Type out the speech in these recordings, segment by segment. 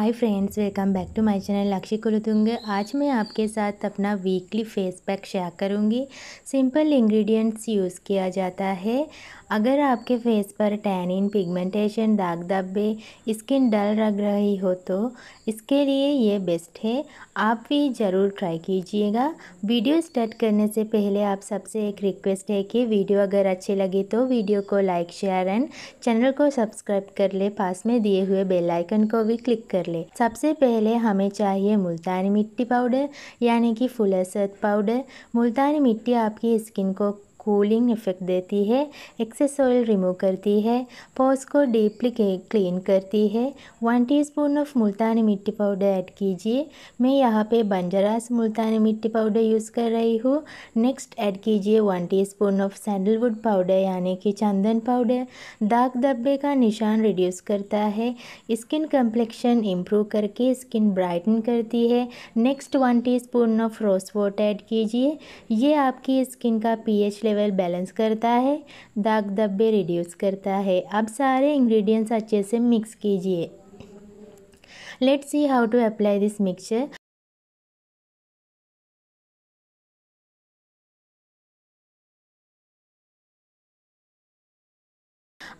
Hi friends welcome back to my channel Lakshya Kultung आज मैं आपके साथ अपना वीकली फेस पैक शेयर करूँगी। सिंपल इंग्रेडिएंट्स यूज़ किया जाता है। अगर आपके फेस पर टैनिन पिगमेंटेशन दाग धब्बे स्किन डल लग रही हो तो इसके लिए ये बेस्ट है। आप भी ज़रूर ट्राई कीजिएगा। वीडियो स्टार्ट करने से पहले आप सबसे एक रिक्वेस्ट है कि वीडियो अगर अच्छी लगी तो वीडियो को लाइक शेयर एंड चैनल को सब्सक्राइब कर ले। पास में दिए हुए बेलाइकन को भी क्लिक कर ले सबसे पहले हमें चाहिए मुल्तानी मिट्टी पाउडर यानी कि फुलसत पाउडर मुल्तानी मिट्टी आपकी स्किन को कूलिंग इफ़ेक्ट देती है एक्सेस ऑयल रिमूव करती है पोज को डीपली क्लीन करती है। वन टीस्पून ऑफ़ मुल्तानी मिट्टी पाउडर ऐड कीजिए। मैं यहाँ पे बंजरास मुल्तानी मिट्टी पाउडर यूज़ कर रही हूँ। नेक्स्ट ऐड कीजिए one teaspoon of sandalwood powder यानी कि चंदन पाउडर दाग धब्बे का निशान रिड्यूस करता है। स्किन कम्प्लेक्शन इम्प्रूव करके स्किन ब्राइटन करती है। Next one T of rose water add कीजिए। ये आपकी स्किन का पी लेवल बैलेंस करता है, दाग धब्बे रिड्यूस करता है। अब सारे इंग्रेडिएंट्स अच्छे से मिक्स कीजिए। Let's see how to apply this mixture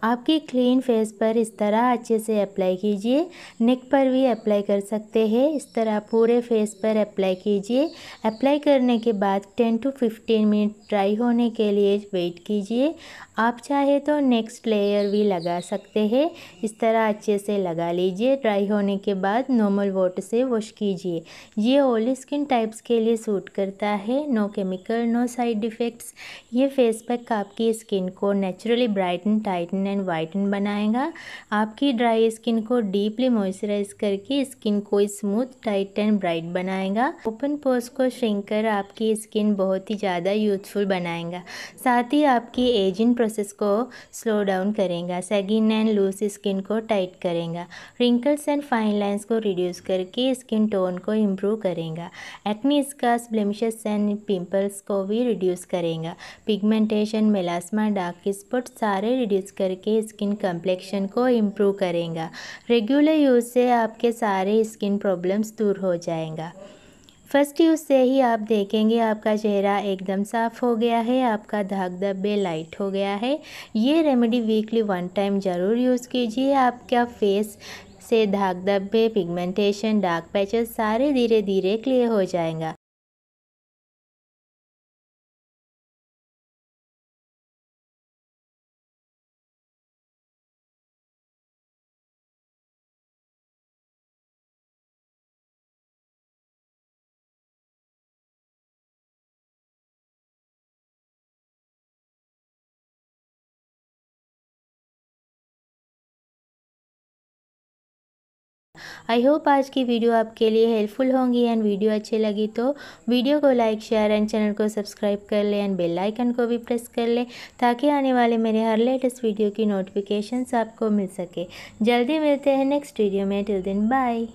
आपकी क्लीन फेस पर इस तरह अच्छे से अप्लाई कीजिए। नेक पर भी अप्लाई कर सकते हैं। इस तरह पूरे फेस पर अप्लाई कीजिए। अप्लाई करने के बाद 10 टू 15 मिनट ड्राई होने के लिए वेट कीजिए। आप चाहे तो नेक्स्ट लेयर भी लगा सकते हैं। इस तरह अच्छे से लगा लीजिए। ड्राई होने के बाद नॉर्मल वाटर से वॉश कीजिए। ये ऑयल स्किन टाइप्स के लिए सूट करता है। No chemical no side effects ये फेस पैक आपकी स्किन को naturally brighten tighten and whiten बनाएगा। आपकी ड्राई स्किन को डीपली मॉइस्चराइज करके स्किन को स्मूथ टाइट एंड ब्राइट बनाएगा। ओपन पोर्स को श्रिंक कर आपकी स्किन बहुत ही ज़्यादा यूथफुल बनाएगा। साथ ही आपकी एजिंग प्रोसेस को स्लो डाउन करेगा। सेगिन एंड लूज स्किन को टाइट करेगा। रिंकल्स एंड फाइन लाइन्स को रिड्यूस करके स्किन टोन को इम्प्रूव करेगा। Acne scars blemishes and pimples को भी रिड्यूस करेगा। पिगमेंटेशन मेलास्मा डार्क स्पॉट सारे रिड्यूस करके करके स्किन कम्प्लेक्शन को इम्प्रूव करेगा। रेगुलर यूज़ से आपके सारे स्किन प्रॉब्लम्स दूर हो जाएगा। फ़र्स्ट यूज़ से ही आप देखेंगे आपका चेहरा एकदम साफ़ हो गया है, आपका धाग धब्बे लाइट हो गया है। ये रेमेडी वीकली वन टाइम ज़रूर यूज़ कीजिए। आपका फेस से धाग धब्बे पिगमेंटेशन डार्क पैचेस सारे धीरे धीरे क्लियर हो जाएगा। आई होप आज की वीडियो आपके लिए हेल्पफुल होंगी एंड वीडियो अच्छी लगी तो वीडियो को लाइक शेयर एंड चैनल को सब्सक्राइब कर लें एंड बेल आइकन को भी प्रेस कर लें ताकि आने वाले मेरे हर लेटेस्ट वीडियो की नोटिफिकेशन आपको मिल सके। जल्दी मिलते हैं नेक्स्ट वीडियो में. Till then bye